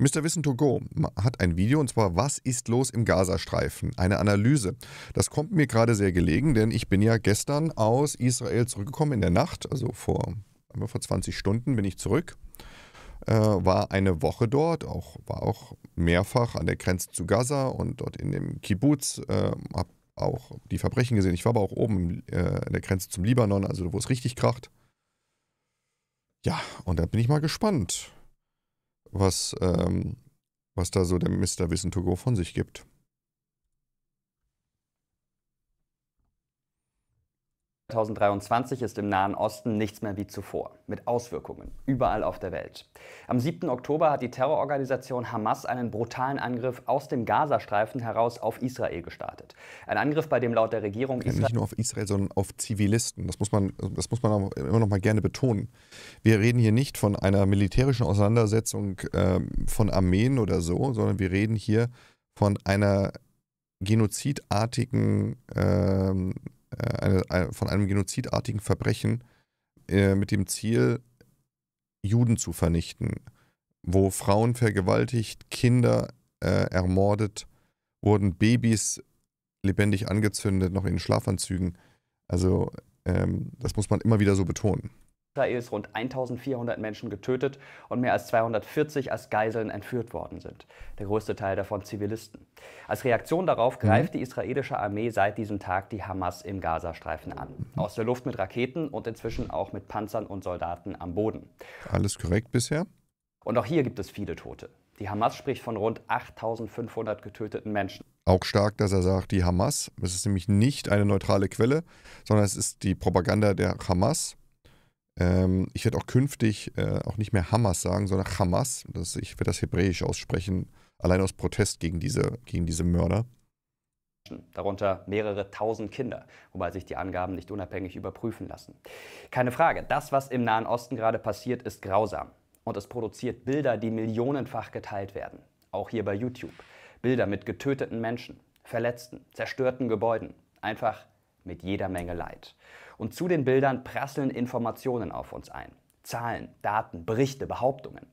Mr. Wissen to Go hat ein Video und zwar Was ist los im Gazastreifen? Eine Analyse. Das kommt mir gerade sehr gelegen, denn ich bin ja gestern aus Israel zurückgekommen in der Nacht, also vor, vor 20 Stunden bin ich zurück. Äh, war eine Woche dort, auch, war auch mehrfach an der Grenze zu Gaza und dort in dem Kibbutz, äh, habe auch die Verbrechen gesehen. Ich war aber auch oben äh, an der Grenze zum Libanon, also wo es richtig kracht. Ja, und da bin ich mal gespannt was, ähm, was da so der Mr. Wissen to Go von sich gibt. 2023 ist im Nahen Osten nichts mehr wie zuvor, mit Auswirkungen überall auf der Welt. Am 7. Oktober hat die Terrororganisation Hamas einen brutalen Angriff aus dem Gazastreifen heraus auf Israel gestartet. Ein Angriff, bei dem laut der Regierung ja, nicht nur auf Israel, sondern auf Zivilisten. Das muss man, das muss man immer noch mal gerne betonen. Wir reden hier nicht von einer militärischen Auseinandersetzung äh, von Armeen oder so, sondern wir reden hier von einer genozidartigen äh, eine, eine, von einem genozidartigen Verbrechen äh, mit dem Ziel, Juden zu vernichten, wo Frauen vergewaltigt, Kinder äh, ermordet wurden, Babys lebendig angezündet, noch in Schlafanzügen. Also ähm, das muss man immer wieder so betonen. Israels rund 1400 Menschen getötet und mehr als 240 als Geiseln entführt worden sind. Der größte Teil davon Zivilisten. Als Reaktion darauf mhm. greift mhm. die israelische Armee seit diesem Tag die Hamas im Gazastreifen an. Aus der Luft mit Raketen und inzwischen auch mit Panzern und Soldaten am Boden. Alles korrekt bisher? Und auch hier gibt es viele Tote. Die Hamas spricht von rund 8500 getöteten Menschen. Auch stark, dass er sagt, die Hamas, das ist nämlich nicht eine neutrale Quelle, sondern es ist die Propaganda der Hamas. Ähm, ich werde auch künftig äh, auch nicht mehr Hamas sagen, sondern Hamas. Das, ich werde das hebräisch aussprechen, allein aus Protest gegen diese, gegen diese Mörder. Darunter mehrere tausend Kinder, wobei sich die Angaben nicht unabhängig überprüfen lassen. Keine Frage, das, was im Nahen Osten gerade passiert, ist grausam. Und es produziert Bilder, die millionenfach geteilt werden. Auch hier bei YouTube. Bilder mit getöteten Menschen, Verletzten, zerstörten Gebäuden. Einfach mit jeder Menge Leid. Und zu den Bildern prasseln Informationen auf uns ein. Zahlen, Daten, Berichte, Behauptungen.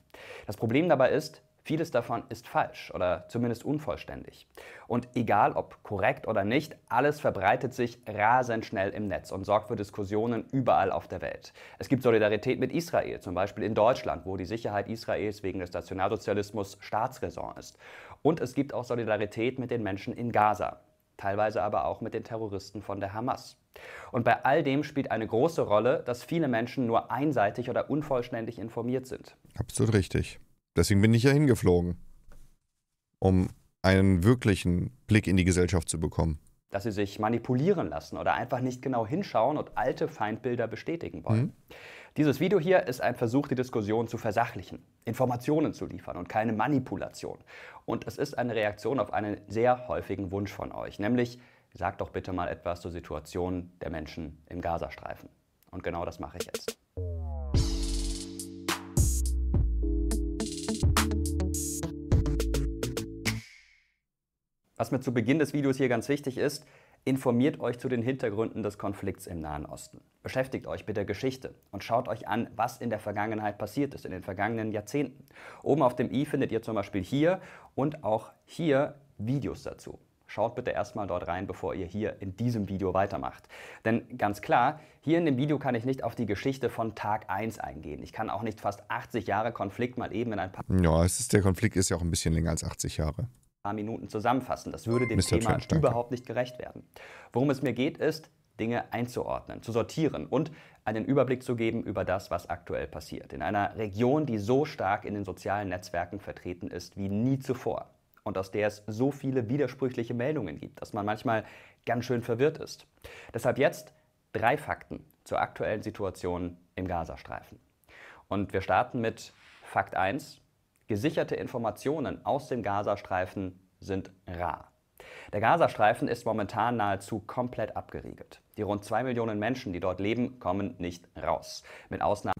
Das Problem dabei ist, vieles davon ist falsch oder zumindest unvollständig. Und egal ob korrekt oder nicht, alles verbreitet sich rasend schnell im Netz und sorgt für Diskussionen überall auf der Welt. Es gibt Solidarität mit Israel, zum Beispiel in Deutschland, wo die Sicherheit Israels wegen des Nationalsozialismus Staatsräson ist. Und es gibt auch Solidarität mit den Menschen in Gaza, teilweise aber auch mit den Terroristen von der Hamas. Und bei all dem spielt eine große Rolle, dass viele Menschen nur einseitig oder unvollständig informiert sind. Absolut richtig. Deswegen bin ich ja hingeflogen, um einen wirklichen Blick in die Gesellschaft zu bekommen. Dass sie sich manipulieren lassen oder einfach nicht genau hinschauen und alte Feindbilder bestätigen wollen. Mhm. Dieses Video hier ist ein Versuch, die Diskussion zu versachlichen, Informationen zu liefern und keine Manipulation. Und es ist eine Reaktion auf einen sehr häufigen Wunsch von euch, nämlich Sag doch bitte mal etwas zur Situation der Menschen im Gazastreifen. Und genau das mache ich jetzt. Was mir zu Beginn des Videos hier ganz wichtig ist, informiert euch zu den Hintergründen des Konflikts im Nahen Osten. Beschäftigt euch mit der Geschichte und schaut euch an, was in der Vergangenheit passiert ist, in den vergangenen Jahrzehnten. Oben auf dem i findet ihr zum Beispiel hier und auch hier Videos dazu. Schaut bitte erstmal dort rein, bevor ihr hier in diesem Video weitermacht. Denn ganz klar, hier in dem Video kann ich nicht auf die Geschichte von Tag 1 eingehen. Ich kann auch nicht fast 80 Jahre Konflikt mal eben in ein paar... Ja, es ist, der Konflikt ist ja auch ein bisschen länger als 80 Jahre. Minuten zusammenfassen. Das würde dem Mr. Thema Trench, überhaupt nicht gerecht werden. Worum es mir geht, ist, Dinge einzuordnen, zu sortieren und einen Überblick zu geben über das, was aktuell passiert. In einer Region, die so stark in den sozialen Netzwerken vertreten ist wie nie zuvor und aus der es so viele widersprüchliche Meldungen gibt, dass man manchmal ganz schön verwirrt ist. Deshalb jetzt drei Fakten zur aktuellen Situation im Gazastreifen. Und wir starten mit Fakt 1. Gesicherte Informationen aus dem Gazastreifen sind rar. Der Gazastreifen ist momentan nahezu komplett abgeriegelt. Die rund zwei Millionen Menschen, die dort leben, kommen nicht raus. Mit Ausnahme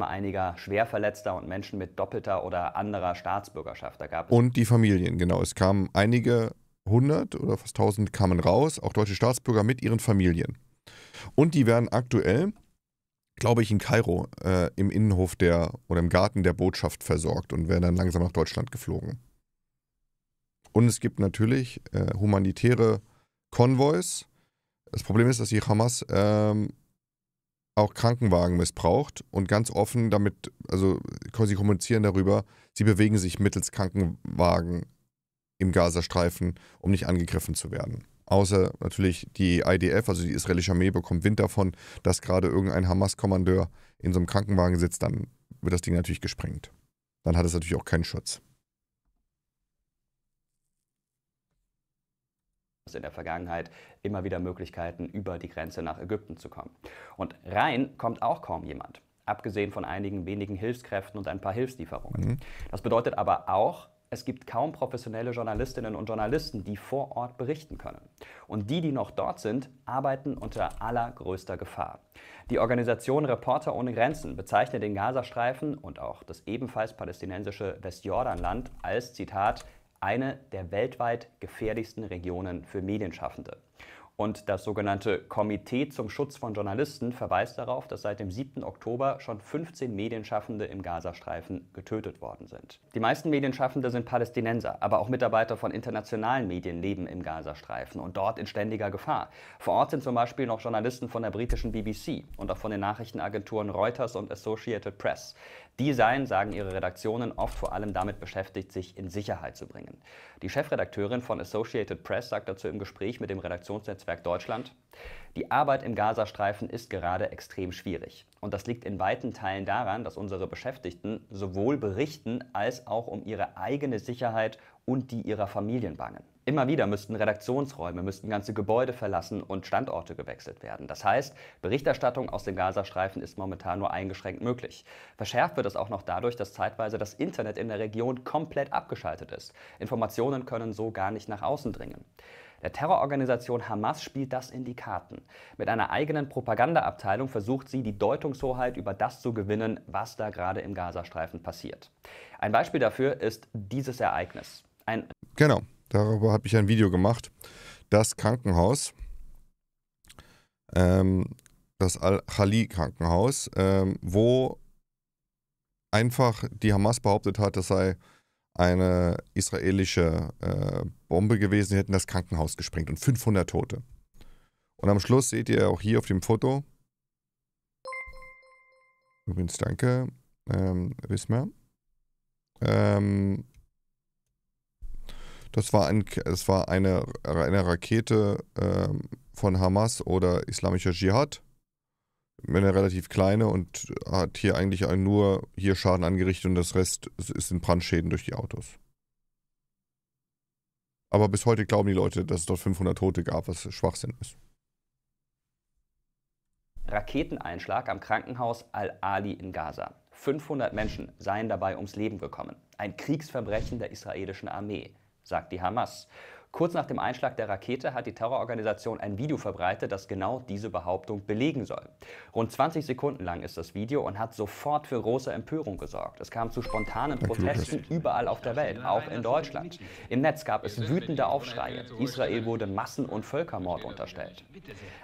einiger Schwerverletzter und Menschen mit doppelter oder anderer Staatsbürgerschaft. Da gab es und die Familien, genau. Es kamen einige hundert oder fast tausend kamen raus, auch deutsche Staatsbürger mit ihren Familien. Und die werden aktuell glaube ich, in Kairo äh, im Innenhof der oder im Garten der Botschaft versorgt und werden dann langsam nach Deutschland geflogen. Und es gibt natürlich äh, humanitäre Konvois. Das Problem ist, dass die Hamas ähm, auch Krankenwagen missbraucht und ganz offen damit, also sie kommunizieren darüber, sie bewegen sich mittels Krankenwagen im Gazastreifen, um nicht angegriffen zu werden. Außer natürlich die IDF, also die israelische Armee, bekommt Wind davon, dass gerade irgendein Hamas-Kommandeur in so einem Krankenwagen sitzt, dann wird das Ding natürlich gesprengt. Dann hat es natürlich auch keinen Schutz. In der Vergangenheit immer wieder Möglichkeiten, über die Grenze nach Ägypten zu kommen. Und rein kommt auch kaum jemand, abgesehen von einigen wenigen Hilfskräften und ein paar Hilfslieferungen. Mhm. Das bedeutet aber auch, es gibt kaum professionelle Journalistinnen und Journalisten, die vor Ort berichten können. Und die, die noch dort sind, arbeiten unter allergrößter Gefahr. Die Organisation Reporter ohne Grenzen bezeichnet den Gazastreifen und auch das ebenfalls palästinensische Westjordanland als, Zitat, eine der weltweit gefährlichsten Regionen für Medienschaffende. Und das sogenannte Komitee zum Schutz von Journalisten verweist darauf, dass seit dem 7. Oktober schon 15 Medienschaffende im Gazastreifen getötet worden sind. Die meisten Medienschaffende sind Palästinenser, aber auch Mitarbeiter von internationalen Medien leben im Gazastreifen und dort in ständiger Gefahr. Vor Ort sind zum Beispiel noch Journalisten von der britischen BBC und auch von den Nachrichtenagenturen Reuters und Associated Press. Die seien, sagen ihre Redaktionen, oft vor allem damit beschäftigt, sich in Sicherheit zu bringen. Die Chefredakteurin von Associated Press sagt dazu im Gespräch mit dem Redaktionsnetzwerk Deutschland, die Arbeit im Gazastreifen ist gerade extrem schwierig. Und das liegt in weiten Teilen daran, dass unsere Beschäftigten sowohl berichten als auch um ihre eigene Sicherheit und die ihrer Familien bangen. Immer wieder müssten Redaktionsräume, müssten ganze Gebäude verlassen und Standorte gewechselt werden. Das heißt, Berichterstattung aus dem Gazastreifen ist momentan nur eingeschränkt möglich. Verschärft wird es auch noch dadurch, dass zeitweise das Internet in der Region komplett abgeschaltet ist. Informationen können so gar nicht nach außen dringen. Der Terrororganisation Hamas spielt das in die Karten. Mit einer eigenen Propagandaabteilung versucht sie, die Deutungshoheit über das zu gewinnen, was da gerade im Gazastreifen passiert. Ein Beispiel dafür ist dieses Ereignis. Ein genau. Darüber habe ich ein Video gemacht. Das Krankenhaus, ähm, das Al-Khali-Krankenhaus, ähm, wo einfach die Hamas behauptet hat, das sei eine israelische äh, Bombe gewesen, die hätten das Krankenhaus gesprengt und 500 Tote. Und am Schluss seht ihr auch hier auf dem Foto, übrigens danke, ähm, Wismar, ähm, das war, ein, das war eine, eine Rakete ähm, von Hamas oder Islamischer Dschihad. Eine relativ kleine und hat hier eigentlich nur hier Schaden angerichtet und das Rest in Brandschäden durch die Autos. Aber bis heute glauben die Leute, dass es dort 500 Tote gab, was Schwachsinn ist. Raketeneinschlag am Krankenhaus Al-Ali in Gaza. 500 Menschen seien dabei ums Leben gekommen. Ein Kriegsverbrechen der israelischen Armee sagt die Hamas. Kurz nach dem Einschlag der Rakete hat die Terrororganisation ein Video verbreitet, das genau diese Behauptung belegen soll. Rund 20 Sekunden lang ist das Video und hat sofort für große Empörung gesorgt. Es kam zu spontanen Protesten überall auf der Welt, auch in Deutschland. Im Netz gab es wütende Aufschreie. Israel wurde Massen- und Völkermord unterstellt.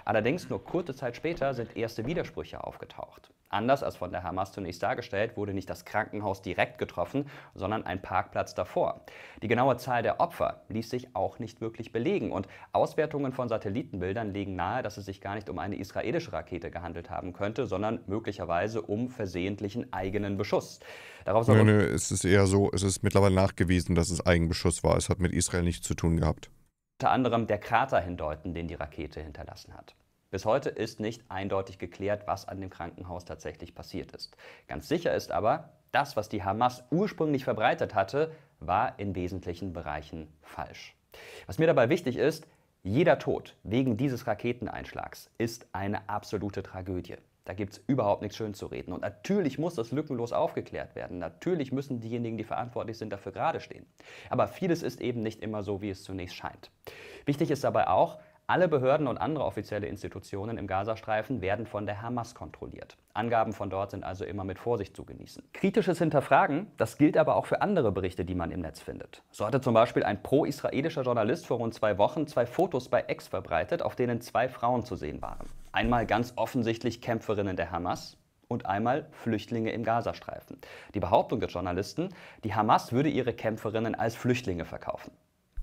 Allerdings nur kurze Zeit später sind erste Widersprüche aufgetaucht. Anders als von der Hamas zunächst dargestellt, wurde nicht das Krankenhaus direkt getroffen, sondern ein Parkplatz davor. Die genaue Zahl der Opfer ließ sich auch nicht wirklich belegen und Auswertungen von Satellitenbildern legen nahe, dass es sich gar nicht um eine israelische Rakete gehandelt haben könnte, sondern möglicherweise um versehentlichen eigenen Beschuss. Darauf nö, nö, es ist eher so, es ist mittlerweile nachgewiesen, dass es Eigenbeschuss war. Es hat mit Israel nichts zu tun gehabt. Unter anderem der Krater hindeuten, den die Rakete hinterlassen hat. Bis heute ist nicht eindeutig geklärt, was an dem Krankenhaus tatsächlich passiert ist. Ganz sicher ist aber, das, was die Hamas ursprünglich verbreitet hatte, war in wesentlichen Bereichen falsch. Was mir dabei wichtig ist, jeder Tod wegen dieses Raketeneinschlags ist eine absolute Tragödie. Da gibt es überhaupt nichts schön zu reden. Und natürlich muss das lückenlos aufgeklärt werden. Natürlich müssen diejenigen, die verantwortlich sind, dafür gerade stehen. Aber vieles ist eben nicht immer so, wie es zunächst scheint. Wichtig ist dabei auch, alle Behörden und andere offizielle Institutionen im Gazastreifen werden von der Hamas kontrolliert. Angaben von dort sind also immer mit Vorsicht zu genießen. Kritisches Hinterfragen, das gilt aber auch für andere Berichte, die man im Netz findet. So hatte zum Beispiel ein pro-israelischer Journalist vor rund zwei Wochen zwei Fotos bei X verbreitet, auf denen zwei Frauen zu sehen waren. Einmal ganz offensichtlich Kämpferinnen der Hamas, und einmal Flüchtlinge im Gazastreifen. Die Behauptung des Journalisten, die Hamas würde ihre Kämpferinnen als Flüchtlinge verkaufen.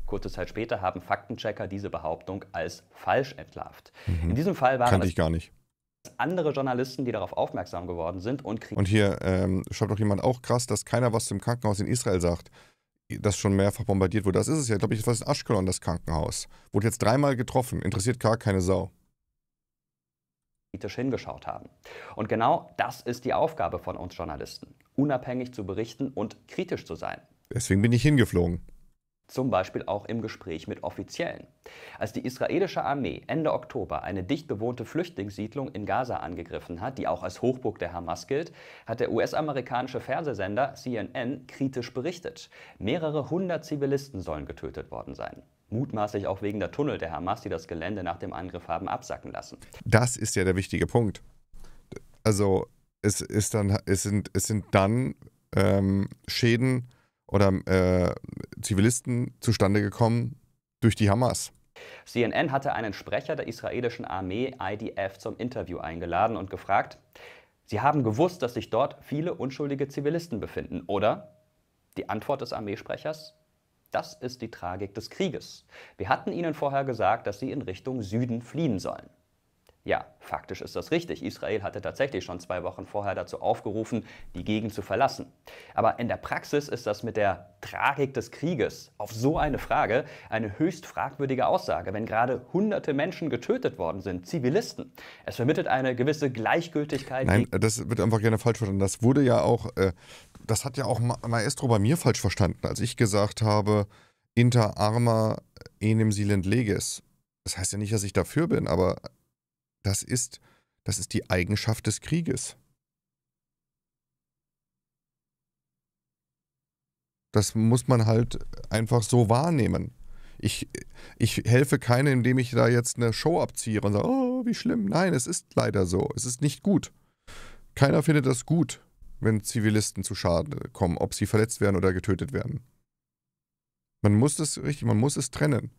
Kurze Zeit später haben Faktenchecker diese Behauptung als falsch entlarvt. Mhm. In diesem Fall waren Kannte ich gar nicht. andere Journalisten, die darauf aufmerksam geworden sind und Und hier ähm, schreibt doch jemand auch krass, dass keiner was zum Krankenhaus in Israel sagt, das schon mehrfach bombardiert wurde. Das ist es ja, glaube ich, das war in Ashkelon, das Krankenhaus. Wurde jetzt dreimal getroffen, interessiert gar keine Sau hingeschaut haben. Und genau das ist die Aufgabe von uns Journalisten, unabhängig zu berichten und kritisch zu sein. Deswegen bin ich hingeflogen. Zum Beispiel auch im Gespräch mit Offiziellen. Als die israelische Armee Ende Oktober eine dicht bewohnte Flüchtlingssiedlung in Gaza angegriffen hat, die auch als Hochburg der Hamas gilt, hat der US-amerikanische Fernsehsender CNN kritisch berichtet. Mehrere hundert Zivilisten sollen getötet worden sein. Mutmaßlich auch wegen der Tunnel der Hamas, die das Gelände nach dem Angriff haben absacken lassen. Das ist ja der wichtige Punkt. Also es, ist dann, es, sind, es sind dann ähm, Schäden oder äh, Zivilisten zustande gekommen durch die Hamas. CNN hatte einen Sprecher der israelischen Armee IDF zum Interview eingeladen und gefragt, Sie haben gewusst, dass sich dort viele unschuldige Zivilisten befinden, oder? Die Antwort des Armeesprechers, das ist die Tragik des Krieges. Wir hatten Ihnen vorher gesagt, dass Sie in Richtung Süden fliehen sollen. Ja, faktisch ist das richtig. Israel hatte tatsächlich schon zwei Wochen vorher dazu aufgerufen, die Gegend zu verlassen. Aber in der Praxis ist das mit der Tragik des Krieges auf so eine Frage eine höchst fragwürdige Aussage, wenn gerade hunderte Menschen getötet worden sind, Zivilisten. Es vermittelt eine gewisse Gleichgültigkeit. Nein, das wird einfach gerne falsch verstanden. Das wurde ja auch, äh, das hat ja auch Maestro bei mir falsch verstanden, als ich gesagt habe, inter arma enim silent leges. Das heißt ja nicht, dass ich dafür bin, aber das ist, das ist die Eigenschaft des Krieges. Das muss man halt einfach so wahrnehmen. Ich, ich helfe keinem, indem ich da jetzt eine Show abziehe und sage, oh, wie schlimm. Nein, es ist leider so. Es ist nicht gut. Keiner findet das gut, wenn Zivilisten zu Schaden kommen, ob sie verletzt werden oder getötet werden. Man muss es richtig, man muss es trennen.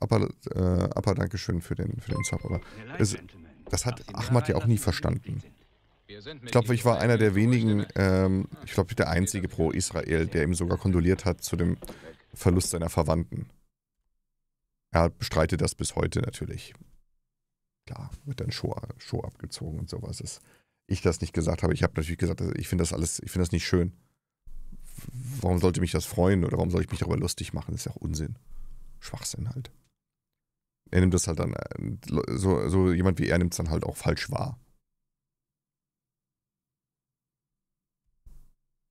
Aber, äh, aber Dankeschön für den, für den Sub. Aber es, das hat Ahmad ja auch nie verstanden. Ich glaube, ich war einer der wenigen, ähm, ich glaube, der einzige pro Israel, der ihm sogar kondoliert hat zu dem Verlust seiner Verwandten. Er bestreitet das bis heute natürlich. Klar, wird dann Show, Show abgezogen und sowas. Dass ich das nicht gesagt habe. Ich habe natürlich gesagt, ich finde das alles, ich finde das nicht schön. Warum sollte mich das freuen oder warum soll ich mich darüber lustig machen? Das ist ja auch Unsinn. Schwachsinn halt. Er nimmt das halt dann, äh, so, so jemand wie er nimmt es dann halt auch falsch wahr.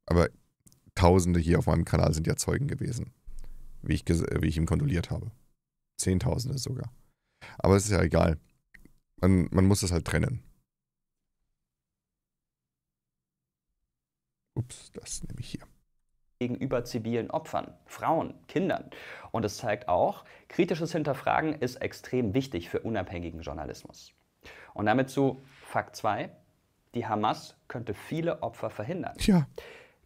Aber Tausende hier auf meinem Kanal sind ja Zeugen gewesen, wie ich, wie ich ihm kondoliert habe. Zehntausende sogar. Aber es ist ja egal. Man, man muss es halt trennen. Ups, das nehme ich hier gegenüber zivilen Opfern, Frauen, Kindern. Und es zeigt auch, kritisches Hinterfragen ist extrem wichtig für unabhängigen Journalismus. Und damit zu Fakt 2, die Hamas könnte viele Opfer verhindern. Ja.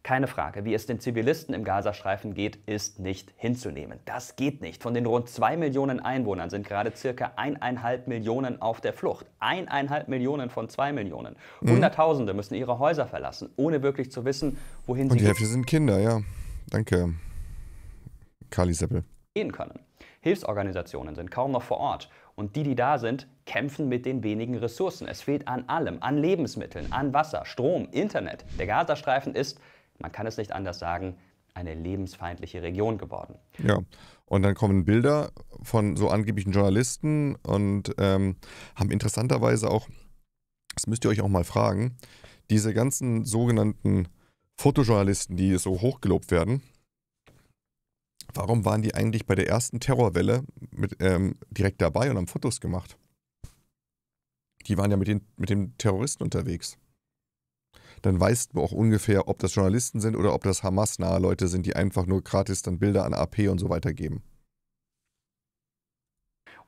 Keine Frage, wie es den Zivilisten im Gazastreifen geht, ist nicht hinzunehmen. Das geht nicht. Von den rund zwei Millionen Einwohnern sind gerade circa eineinhalb Millionen auf der Flucht. Eineinhalb Millionen von zwei Millionen. Mhm. Hunderttausende müssen ihre Häuser verlassen, ohne wirklich zu wissen, wohin Und sie die Hälfte sind Kinder, ja. Danke, Kali Seppel. gehen können. Hilfsorganisationen sind kaum noch vor Ort. Und die, die da sind, kämpfen mit den wenigen Ressourcen. Es fehlt an allem, an Lebensmitteln, an Wasser, Strom, Internet. Der Gazastreifen ist man kann es nicht anders sagen, eine lebensfeindliche Region geworden. Ja, und dann kommen Bilder von so angeblichen Journalisten und ähm, haben interessanterweise auch, das müsst ihr euch auch mal fragen, diese ganzen sogenannten Fotojournalisten, die so hochgelobt werden, warum waren die eigentlich bei der ersten Terrorwelle mit, ähm, direkt dabei und haben Fotos gemacht? Die waren ja mit den, mit den Terroristen unterwegs dann weißt du auch ungefähr, ob das Journalisten sind oder ob das Hamas-nahe Leute sind, die einfach nur gratis dann Bilder an AP und so weiter geben.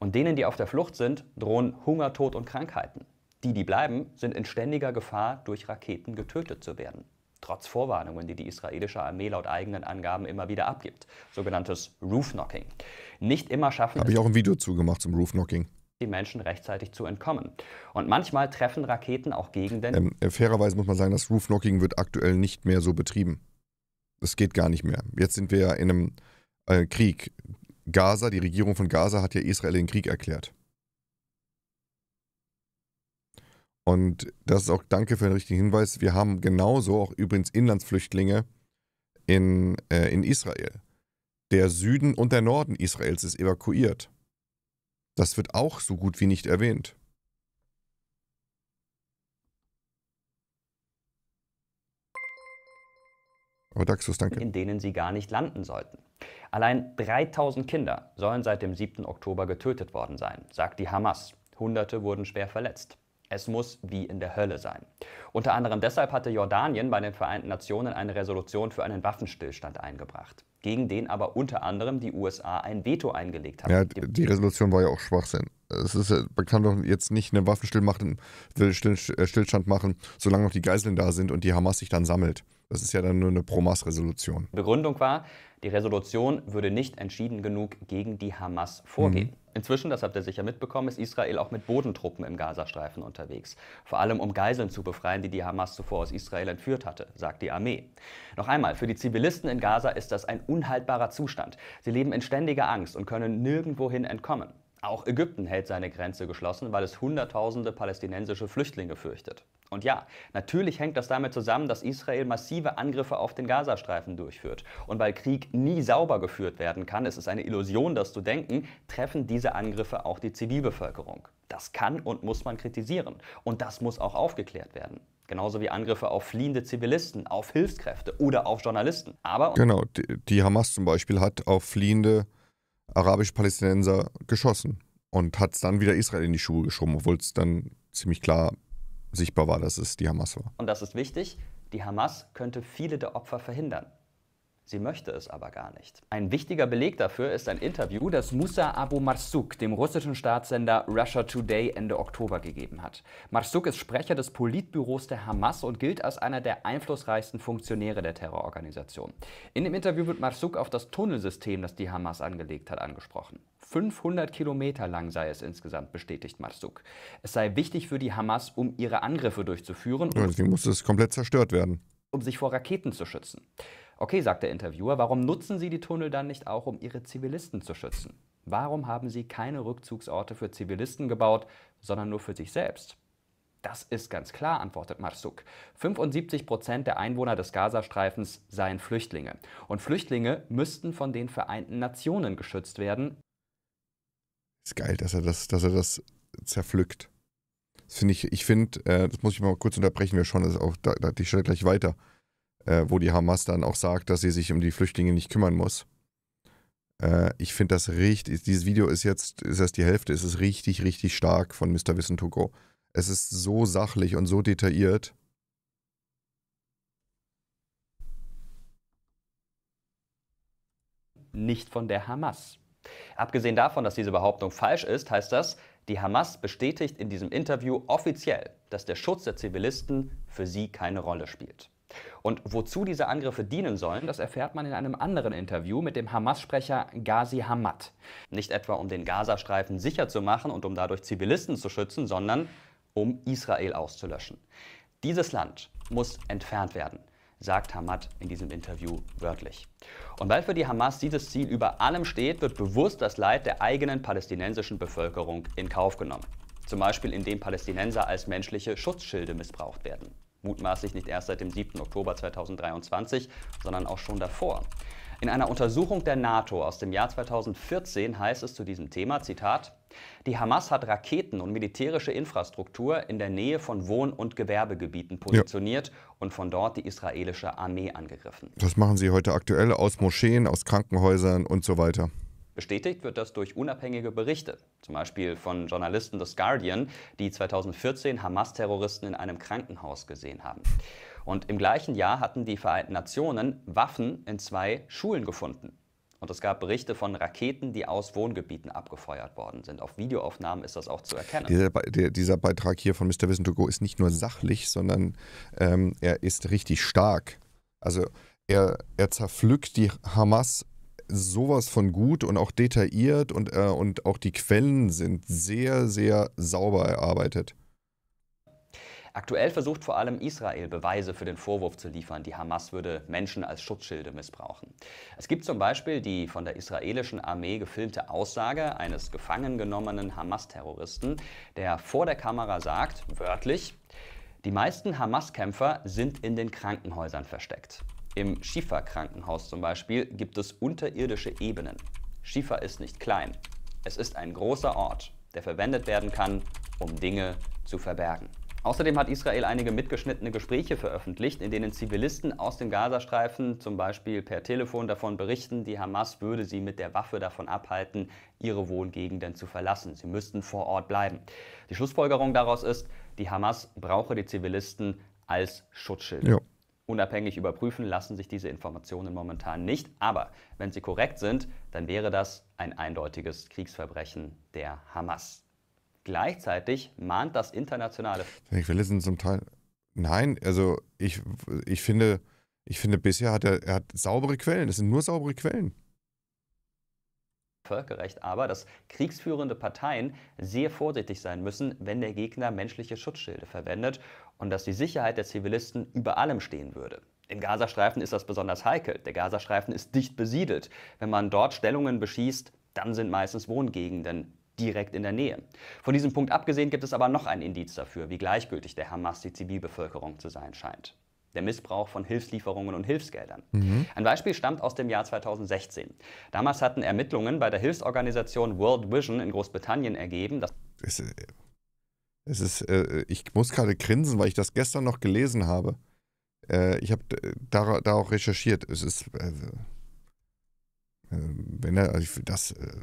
Und denen, die auf der Flucht sind, drohen Hunger, Tod und Krankheiten. Die, die bleiben, sind in ständiger Gefahr, durch Raketen getötet zu werden. Trotz Vorwarnungen, die die israelische Armee laut eigenen Angaben immer wieder abgibt. Sogenanntes Roof-Knocking. Nicht immer schaffen Habe ich auch ein Video zugemacht zum Roof-Knocking. Die Menschen rechtzeitig zu entkommen. Und manchmal treffen Raketen auch Gegenden. Ähm, äh, fairerweise muss man sagen, das Roof-Knocking wird aktuell nicht mehr so betrieben. Das geht gar nicht mehr. Jetzt sind wir ja in einem äh, Krieg. Gaza, die Regierung von Gaza hat ja Israel den Krieg erklärt. Und das ist auch danke für den richtigen Hinweis. Wir haben genauso auch übrigens Inlandsflüchtlinge in, äh, in Israel. Der Süden und der Norden Israels ist evakuiert. Das wird auch so gut wie nicht erwähnt. Aber Daxus, danke. In denen sie gar nicht landen sollten. Allein 3000 Kinder sollen seit dem 7. Oktober getötet worden sein, sagt die Hamas. Hunderte wurden schwer verletzt. Es muss wie in der Hölle sein. Unter anderem deshalb hatte Jordanien bei den Vereinten Nationen eine Resolution für einen Waffenstillstand eingebracht gegen den aber unter anderem die USA ein Veto eingelegt haben. Ja, die Resolution war ja auch Schwachsinn. Es ist, man kann doch jetzt nicht einen Waffenstillstand machen, solange noch die Geiseln da sind und die Hamas sich dann sammelt. Das ist ja dann nur eine Pro-Mass-Resolution. Begründung war, die Resolution würde nicht entschieden genug gegen die Hamas vorgehen. Mhm. Inzwischen, das habt ihr sicher mitbekommen, ist Israel auch mit Bodentruppen im Gazastreifen unterwegs. Vor allem um Geiseln zu befreien, die die Hamas zuvor aus Israel entführt hatte, sagt die Armee. Noch einmal, für die Zivilisten in Gaza ist das ein unhaltbarer Zustand. Sie leben in ständiger Angst und können nirgendwohin entkommen. Auch Ägypten hält seine Grenze geschlossen, weil es Hunderttausende palästinensische Flüchtlinge fürchtet. Und ja, natürlich hängt das damit zusammen, dass Israel massive Angriffe auf den Gazastreifen durchführt. Und weil Krieg nie sauber geführt werden kann, ist es eine Illusion, das zu denken, treffen diese Angriffe auch die Zivilbevölkerung. Das kann und muss man kritisieren. Und das muss auch aufgeklärt werden. Genauso wie Angriffe auf fliehende Zivilisten, auf Hilfskräfte oder auf Journalisten. Aber genau, die Hamas zum Beispiel hat auf fliehende arabische Palästinenser geschossen und hat es dann wieder Israel in die Schuhe geschoben, obwohl es dann ziemlich klar sichtbar war, dass es die Hamas war. Und das ist wichtig, die Hamas könnte viele der Opfer verhindern. Sie möchte es aber gar nicht. Ein wichtiger Beleg dafür ist ein Interview, das Musa Abu Marsuk dem russischen Staatssender Russia Today Ende Oktober gegeben hat. Marsuk ist Sprecher des Politbüros der Hamas und gilt als einer der einflussreichsten Funktionäre der Terrororganisation. In dem Interview wird Marsuk auf das Tunnelsystem, das die Hamas angelegt hat, angesprochen. 500 Kilometer lang sei es insgesamt, bestätigt Marsuk. Es sei wichtig für die Hamas, um ihre Angriffe durchzuführen. Deswegen muss es komplett zerstört werden. Um sich vor Raketen zu schützen. Okay, sagt der Interviewer, warum nutzen Sie die Tunnel dann nicht auch, um Ihre Zivilisten zu schützen? Warum haben Sie keine Rückzugsorte für Zivilisten gebaut, sondern nur für sich selbst? Das ist ganz klar, antwortet Marsuk. 75 Prozent der Einwohner des Gazastreifens seien Flüchtlinge. Und Flüchtlinge müssten von den Vereinten Nationen geschützt werden. Ist geil, dass er das, dass er das zerpflückt. Das finde ich, ich finde, äh, das muss ich mal kurz unterbrechen, wir schauen das auch, da, da, ich stelle gleich weiter äh, wo die Hamas dann auch sagt, dass sie sich um die Flüchtlinge nicht kümmern muss. Äh, ich finde das richtig, dieses Video ist jetzt, ist erst die Hälfte, es ist richtig, richtig stark von Mr. Wissen to go. Es ist so sachlich und so detailliert. Nicht von der Hamas. Abgesehen davon, dass diese Behauptung falsch ist, heißt das, die Hamas bestätigt in diesem Interview offiziell, dass der Schutz der Zivilisten für sie keine Rolle spielt. Und wozu diese Angriffe dienen sollen, das erfährt man in einem anderen Interview mit dem Hamas-Sprecher Ghazi Hamad. Nicht etwa um den Gazastreifen sicher zu machen und um dadurch Zivilisten zu schützen, sondern um Israel auszulöschen. Dieses Land muss entfernt werden, sagt Hamad in diesem Interview wörtlich. Und weil für die Hamas dieses Ziel über allem steht, wird bewusst das Leid der eigenen palästinensischen Bevölkerung in Kauf genommen. Zum Beispiel indem Palästinenser als menschliche Schutzschilde missbraucht werden mutmaßlich nicht erst seit dem 7. Oktober 2023, sondern auch schon davor. In einer Untersuchung der NATO aus dem Jahr 2014 heißt es zu diesem Thema, Zitat, die Hamas hat Raketen und militärische Infrastruktur in der Nähe von Wohn- und Gewerbegebieten positioniert ja. und von dort die israelische Armee angegriffen. Das machen sie heute aktuell aus Moscheen, aus Krankenhäusern und so weiter. Bestätigt wird das durch unabhängige Berichte, zum Beispiel von Journalisten des Guardian, die 2014 Hamas-Terroristen in einem Krankenhaus gesehen haben. Und im gleichen Jahr hatten die Vereinten Nationen Waffen in zwei Schulen gefunden. Und es gab Berichte von Raketen, die aus Wohngebieten abgefeuert worden sind. Auf Videoaufnahmen ist das auch zu erkennen. Dieser, Be dieser Beitrag hier von Mr. Wissen to Go ist nicht nur sachlich, sondern ähm, er ist richtig stark. Also er, er zerpflückt die Hamas sowas von gut und auch detailliert und, äh, und auch die Quellen sind sehr, sehr sauber erarbeitet. Aktuell versucht vor allem Israel Beweise für den Vorwurf zu liefern, die Hamas würde Menschen als Schutzschilde missbrauchen. Es gibt zum Beispiel die von der israelischen Armee gefilmte Aussage eines gefangen genommenen Hamas-Terroristen, der vor der Kamera sagt, wörtlich, die meisten Hamas-Kämpfer sind in den Krankenhäusern versteckt. Im Schifa-Krankenhaus zum Beispiel gibt es unterirdische Ebenen. Schifa ist nicht klein. Es ist ein großer Ort, der verwendet werden kann, um Dinge zu verbergen. Außerdem hat Israel einige mitgeschnittene Gespräche veröffentlicht, in denen Zivilisten aus dem Gazastreifen zum Beispiel per Telefon davon berichten, die Hamas würde sie mit der Waffe davon abhalten, ihre Wohngegenden zu verlassen. Sie müssten vor Ort bleiben. Die Schlussfolgerung daraus ist, die Hamas brauche die Zivilisten als Schutzschild. Ja. Unabhängig überprüfen lassen sich diese Informationen momentan nicht, aber wenn sie korrekt sind, dann wäre das ein eindeutiges Kriegsverbrechen der Hamas. Gleichzeitig mahnt das internationale. Die Quelle sind zum Teil. Nein, also ich, ich finde, ich finde, bisher hat er, er hat saubere Quellen. Es sind nur saubere Quellen. Völkerrecht aber, dass kriegsführende Parteien sehr vorsichtig sein müssen, wenn der Gegner menschliche Schutzschilde verwendet und dass die Sicherheit der Zivilisten über allem stehen würde. Im Gazastreifen ist das besonders heikel. Der Gazastreifen ist dicht besiedelt. Wenn man dort Stellungen beschießt, dann sind meistens Wohngegenden direkt in der Nähe. Von diesem Punkt abgesehen gibt es aber noch ein Indiz dafür, wie gleichgültig der Hamas die Zivilbevölkerung zu sein scheint. Der Missbrauch von Hilfslieferungen und Hilfsgeldern. Mhm. Ein Beispiel stammt aus dem Jahr 2016. Damals hatten Ermittlungen bei der Hilfsorganisation World Vision in Großbritannien ergeben, dass. Es, es ist, äh, ich muss gerade grinsen, weil ich das gestern noch gelesen habe. Äh, ich habe da, da, auch recherchiert. Es ist. Äh, äh wenn er, also das, äh,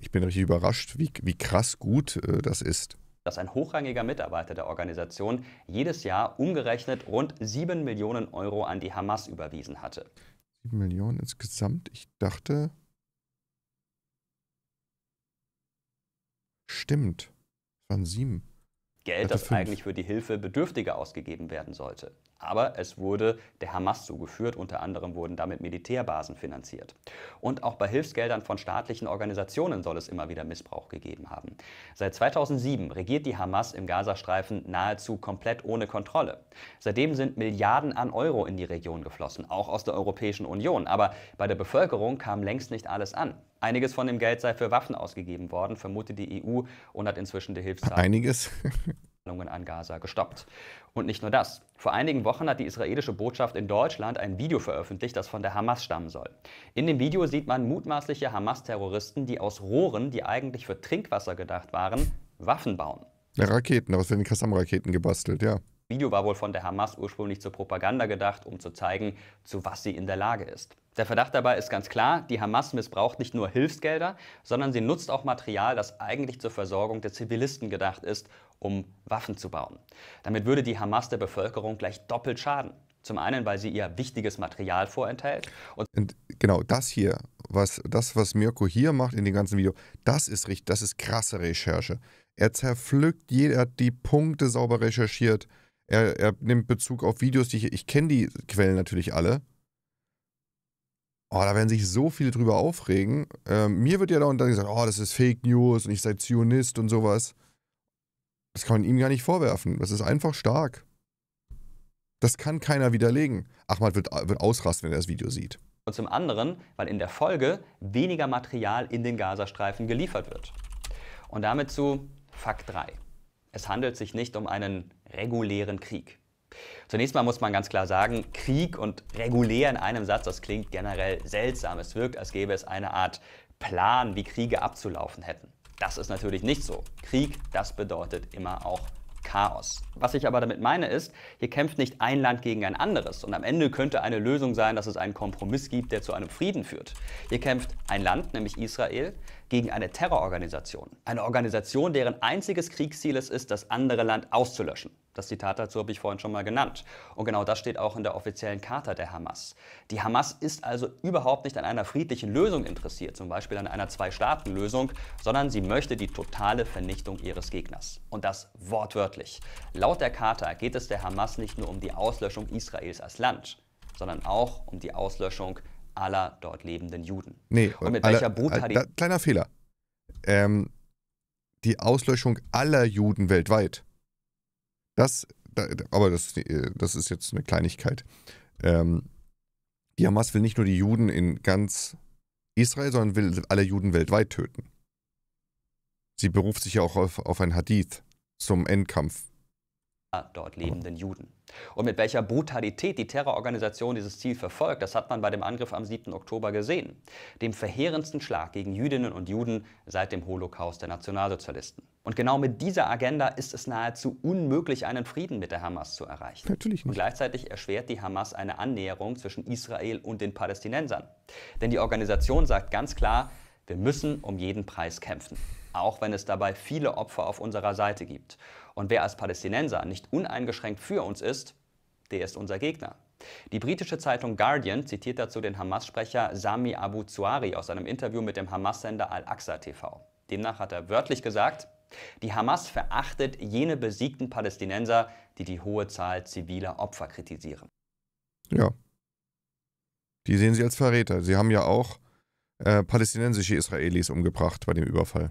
ich bin richtig überrascht, wie, wie krass gut äh, das ist. Dass ein hochrangiger Mitarbeiter der Organisation jedes Jahr umgerechnet rund 7 Millionen Euro an die Hamas überwiesen hatte. 7 Millionen insgesamt? Ich dachte. Stimmt. Waren sieben. Geld, das eigentlich für die Hilfe Bedürftiger ausgegeben werden sollte. Aber es wurde der Hamas zugeführt, unter anderem wurden damit Militärbasen finanziert. Und auch bei Hilfsgeldern von staatlichen Organisationen soll es immer wieder Missbrauch gegeben haben. Seit 2007 regiert die Hamas im Gazastreifen nahezu komplett ohne Kontrolle. Seitdem sind Milliarden an Euro in die Region geflossen, auch aus der Europäischen Union. Aber bei der Bevölkerung kam längst nicht alles an. Einiges von dem Geld sei für Waffen ausgegeben worden, vermutet die EU und hat inzwischen die Hilfszahlungen Einiges? an Gaza gestoppt. Und nicht nur das. Vor einigen Wochen hat die israelische Botschaft in Deutschland ein Video veröffentlicht, das von der Hamas stammen soll. In dem Video sieht man mutmaßliche Hamas-Terroristen, die aus Rohren, die eigentlich für Trinkwasser gedacht waren, Waffen bauen. Ja, Raketen, aus den Kassam-Raketen gebastelt, ja. Video war wohl von der Hamas ursprünglich zur Propaganda gedacht, um zu zeigen, zu was sie in der Lage ist. Der Verdacht dabei ist ganz klar, die Hamas missbraucht nicht nur Hilfsgelder, sondern sie nutzt auch Material, das eigentlich zur Versorgung der Zivilisten gedacht ist, um Waffen zu bauen. Damit würde die Hamas der Bevölkerung gleich doppelt schaden. Zum einen, weil sie ihr wichtiges Material vorenthält. Und, und genau das hier, was, das, was Mirko hier macht in dem ganzen Video, das ist richtig, das ist krasse Recherche. Er zerpflückt jeder, die Punkte sauber recherchiert er, er nimmt Bezug auf Videos, die ich, ich kenne die Quellen natürlich alle. Oh, da werden sich so viele drüber aufregen. Ähm, mir wird ja da und dann gesagt, oh, das ist Fake News und ich sei Zionist und sowas. Das kann man ihm gar nicht vorwerfen. Das ist einfach stark. Das kann keiner widerlegen. Ahmad wird, wird ausrasten, wenn er das Video sieht. Und zum anderen, weil in der Folge weniger Material in den Gazastreifen geliefert wird. Und damit zu Fakt 3. Es handelt sich nicht um einen regulären Krieg. Zunächst mal muss man ganz klar sagen, Krieg und regulär in einem Satz, das klingt generell seltsam. Es wirkt, als gäbe es eine Art Plan, wie Kriege abzulaufen hätten. Das ist natürlich nicht so. Krieg, das bedeutet immer auch Chaos. Was ich aber damit meine ist, hier kämpft nicht ein Land gegen ein anderes und am Ende könnte eine Lösung sein, dass es einen Kompromiss gibt, der zu einem Frieden führt. Hier kämpft ein Land, nämlich Israel, gegen eine Terrororganisation. Eine Organisation, deren einziges Kriegsziel es ist, das andere Land auszulöschen. Das Zitat dazu habe ich vorhin schon mal genannt. Und genau das steht auch in der offiziellen Charta der Hamas. Die Hamas ist also überhaupt nicht an einer friedlichen Lösung interessiert, zum Beispiel an einer Zwei-Staaten-Lösung, sondern sie möchte die totale Vernichtung ihres Gegners. Und das wortwörtlich. Laut der Charta geht es der Hamas nicht nur um die Auslöschung Israels als Land, sondern auch um die Auslöschung aller dort lebenden Juden. Nee, Und mit aller- welcher Brutalität. äh, kleiner Fehler. Ähm, die Auslöschung aller Juden weltweit. Das, da, aber das, äh, das ist jetzt eine Kleinigkeit. Ähm, die Hamas will nicht nur die Juden in ganz Israel, sondern will alle Juden weltweit töten. Sie beruft sich ja auch auf, auf ein Hadith zum Endkampf. dort lebenden Juden. Und mit welcher Brutalität die Terrororganisation dieses Ziel verfolgt, das hat man bei dem Angriff am 7. Oktober gesehen. Dem verheerendsten Schlag gegen Jüdinnen und Juden seit dem Holocaust der Nationalsozialisten. Und genau mit dieser Agenda ist es nahezu unmöglich, einen Frieden mit der Hamas zu erreichen. Natürlich Und nicht. gleichzeitig erschwert die Hamas eine Annäherung zwischen Israel und den Palästinensern. Denn die Organisation sagt ganz klar, wir müssen um jeden Preis kämpfen, auch wenn es dabei viele Opfer auf unserer Seite gibt. Und wer als Palästinenser nicht uneingeschränkt für uns ist, der ist unser Gegner. Die britische Zeitung Guardian zitiert dazu den Hamas-Sprecher Sami Abu Zuari aus einem Interview mit dem Hamas-Sender Al-Aqsa TV. Demnach hat er wörtlich gesagt, die Hamas verachtet jene besiegten Palästinenser, die die hohe Zahl ziviler Opfer kritisieren. Ja. Die sehen sie als Verräter. Sie haben ja auch äh, palästinensische Israelis umgebracht bei dem Überfall.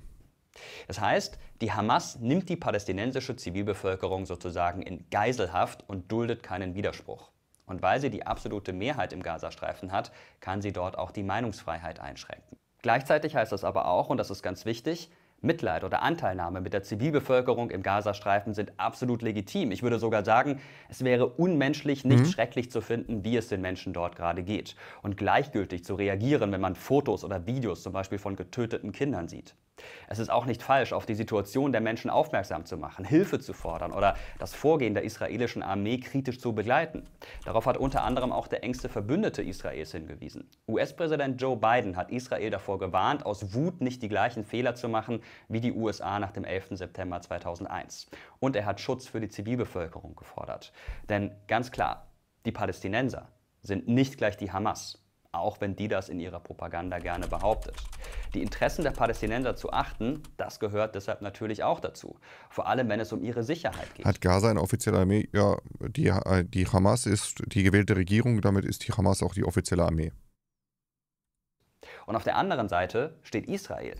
Das heißt, die Hamas nimmt die palästinensische Zivilbevölkerung sozusagen in Geiselhaft und duldet keinen Widerspruch. Und weil sie die absolute Mehrheit im Gazastreifen hat, kann sie dort auch die Meinungsfreiheit einschränken. Gleichzeitig heißt das aber auch, und das ist ganz wichtig, Mitleid oder Anteilnahme mit der Zivilbevölkerung im Gazastreifen sind absolut legitim. Ich würde sogar sagen, es wäre unmenschlich, nicht schrecklich zu finden, wie es den Menschen dort gerade geht. Und gleichgültig zu reagieren, wenn man Fotos oder Videos zum Beispiel von getöteten Kindern sieht. Es ist auch nicht falsch, auf die Situation der Menschen aufmerksam zu machen, Hilfe zu fordern oder das Vorgehen der israelischen Armee kritisch zu begleiten. Darauf hat unter anderem auch der engste Verbündete Israels hingewiesen. US-Präsident Joe Biden hat Israel davor gewarnt, aus Wut nicht die gleichen Fehler zu machen wie die USA nach dem 11. September 2001. Und er hat Schutz für die Zivilbevölkerung gefordert. Denn ganz klar, die Palästinenser sind nicht gleich die Hamas auch wenn die das in ihrer Propaganda gerne behauptet. Die Interessen der Palästinenser zu achten, das gehört deshalb natürlich auch dazu. Vor allem, wenn es um ihre Sicherheit geht. Hat Gaza eine offizielle Armee? Ja, die, äh, die Hamas ist die gewählte Regierung, damit ist die Hamas auch die offizielle Armee. Und auf der anderen Seite steht Israel.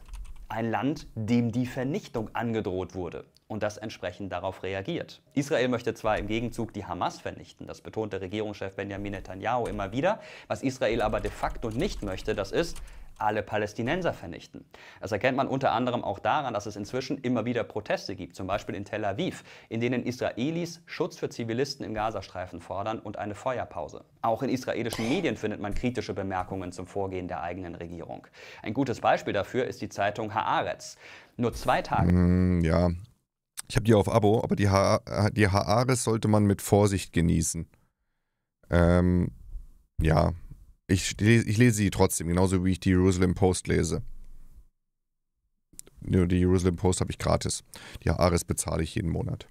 Ein Land, dem die Vernichtung angedroht wurde und das entsprechend darauf reagiert. Israel möchte zwar im Gegenzug die Hamas vernichten, das betonte Regierungschef Benjamin Netanyahu immer wieder, was Israel aber de facto nicht möchte, das ist, alle Palästinenser vernichten. Das erkennt man unter anderem auch daran, dass es inzwischen immer wieder Proteste gibt, zum Beispiel in Tel Aviv, in denen Israelis Schutz für Zivilisten im Gazastreifen fordern und eine Feuerpause. Auch in israelischen Medien findet man kritische Bemerkungen zum Vorgehen der eigenen Regierung. Ein gutes Beispiel dafür ist die Zeitung Haaretz. Nur zwei Tage Hm, ja. Ich habe die auf Abo, aber die, ha die Haares sollte man mit Vorsicht genießen. Ähm, ja. Ich, lese- ich lese sie trotzdem, genauso wie ich die Jerusalem Post lese. Nur die Jerusalem Post habe ich gratis. Die Haares bezahle ich jeden Monat.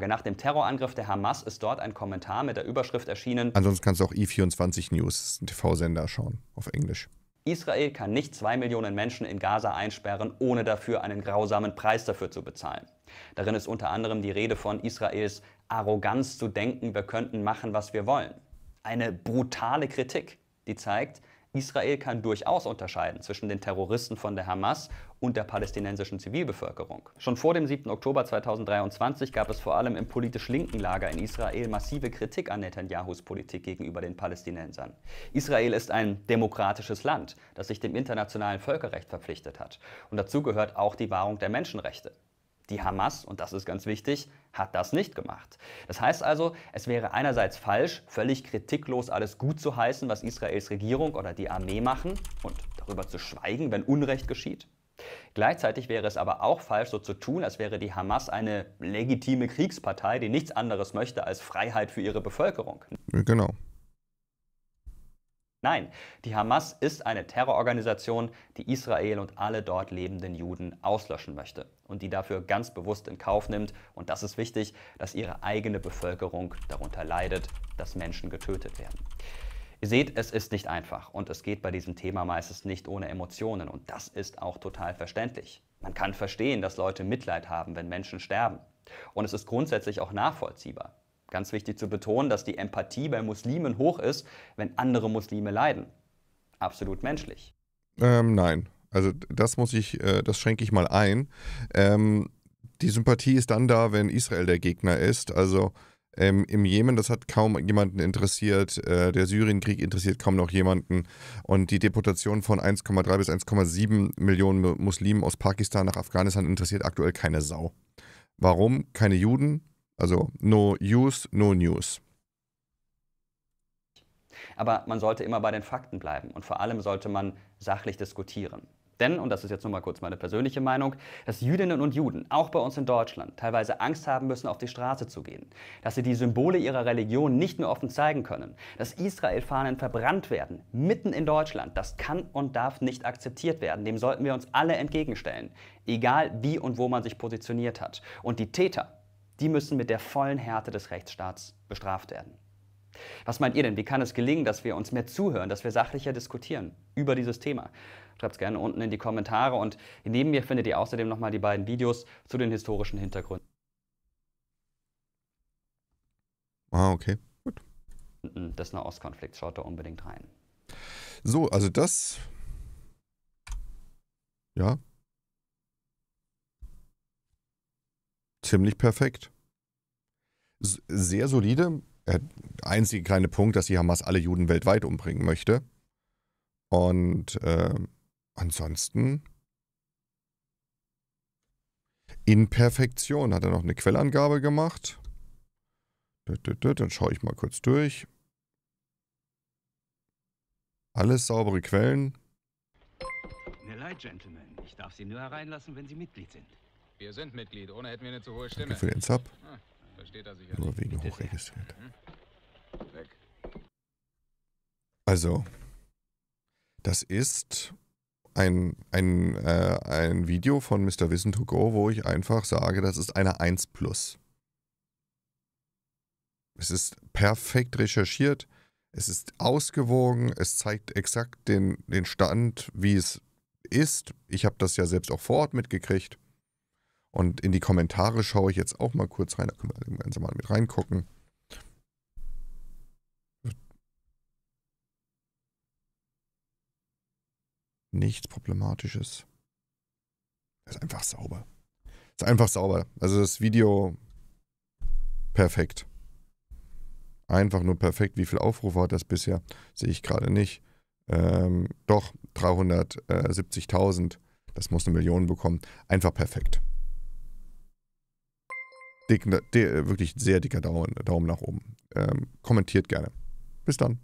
nach dem Terrorangriff der Hamas ist dort ein Kommentar mit der Überschrift erschienen, Ansonsten kannst du auch i24 News, das ist ein TV-Sender, schauen, auf Englisch. Israel kann nicht zwei Millionen Menschen in Gaza einsperren, ohne dafür einen grausamen Preis dafür zu bezahlen. Darin ist unter anderem die Rede von Israels Arroganz zu denken, wir könnten machen, was wir wollen. Eine brutale Kritik, die zeigt, Israel kann durchaus unterscheiden zwischen den Terroristen von der Hamas und der palästinensischen Zivilbevölkerung. Schon vor dem 7. Oktober 2023 gab es vor allem im politisch linken Lager in Israel massive Kritik an Netanyahus Politik gegenüber den Palästinensern. Israel ist ein demokratisches Land, das sich dem internationalen Völkerrecht verpflichtet hat. Und dazu gehört auch die Wahrung der Menschenrechte. Die Hamas, und das ist ganz wichtig, hat das nicht gemacht. Das heißt also, es wäre einerseits falsch, völlig kritiklos alles gut zu heißen, was Israels Regierung oder die Armee machen und darüber zu schweigen, wenn Unrecht geschieht. Gleichzeitig wäre es aber auch falsch, so zu tun, als wäre die Hamas eine legitime Kriegspartei, die nichts anderes möchte als Freiheit für ihre Bevölkerung. Genau. Nein, die Hamas ist eine Terrororganisation, die Israel und alle dort lebenden Juden auslöschen möchte und die dafür ganz bewusst in Kauf nimmt, und das ist wichtig, dass ihre eigene Bevölkerung darunter leidet, dass Menschen getötet werden. Ihr seht, es ist nicht einfach und es geht bei diesem Thema meistens nicht ohne Emotionen und das ist auch total verständlich. Man kann verstehen, dass Leute Mitleid haben, wenn Menschen sterben. Und es ist grundsätzlich auch nachvollziehbar. Ganz wichtig zu betonen, dass die Empathie bei Muslimen hoch ist, wenn andere Muslime leiden. absolut menschlich. Ähm, nein. Also das muss ich, äh, das schränke ich mal ein. Ähm, die Sympathie ist dann da, wenn Israel der Gegner ist. Also ähm, Im Jemen, das hat kaum jemanden interessiert. Äh, der Syrienkrieg interessiert kaum noch jemanden. Und die Deportation von 1,3 bis 1,7 Millionen Muslimen aus Pakistan nach Afghanistan interessiert aktuell keine Sau. Warum? Keine Juden. Also no use, no news. Aber man sollte immer bei den Fakten bleiben und vor allem sollte man sachlich diskutieren. Denn, und das ist jetzt nur mal kurz meine persönliche Meinung, dass Jüdinnen und Juden, auch bei uns in Deutschland, teilweise Angst haben müssen, auf die Straße zu gehen. Dass sie die Symbole ihrer Religion nicht mehr offen zeigen können. Dass Israel-Fahnen verbrannt werden, mitten in Deutschland. Das kann und darf nicht akzeptiert werden. Dem sollten wir uns alle entgegenstellen. Egal wie und wo man sich positioniert hat. Und die Täter, die müssen mit der vollen Härte des Rechtsstaats bestraft werden. Was meint ihr denn? Wie kann es gelingen, dass wir uns mehr zuhören, dass wir sachlicher diskutieren über dieses Thema? Schreibt es gerne unten in die Kommentare und neben mir findet ihr außerdem nochmal die beiden Videos zu den historischen Hintergründen. Ah, okay. Gut. Des Nahostkonflikts. Schaut da unbedingt rein. So, also das. Ja. Ziemlich perfekt. Sehr solide. Der einzige kleine Punkt, dass die Hamas alle Juden weltweit umbringen möchte. Und äh, ansonsten in Perfektion. Hat er noch eine Quellangabe gemacht? Dann schaue ich mal kurz durch. Alles saubere Quellen. Leid, Gentlemen. Ich darf Sie nur hereinlassen, wenn Sie Mitglied sind. Wir sind Mitglied, ohne hätten wir eine zu hohe Stimme. Danke für den Sub. Ah, versteht er sicher Nur wegen hochregistriert. Weg. Also, das ist ein, ein, äh, ein Video von Mr. Wissen to Go, wo ich einfach sage, das ist eine 1 Plus. Es ist perfekt recherchiert, es ist ausgewogen, es zeigt exakt den, den Stand, wie es ist. Ich habe das ja selbst auch vor Ort mitgekriegt. Und in die Kommentare schaue ich jetzt auch mal kurz rein, da können wir gemeinsam mal mit reingucken. Nichts Problematisches. Ist einfach sauber. Ist einfach sauber. Also das Video perfekt. Einfach nur perfekt. Wie viel Aufrufe hat das bisher? Sehe ich gerade nicht. Ähm, doch, 370.000. Das muss eine Million bekommen. Einfach perfekt. Dick, dick, wirklich sehr dicker Daumen, Daumen nach oben. Ähm, kommentiert gerne. Bis dann.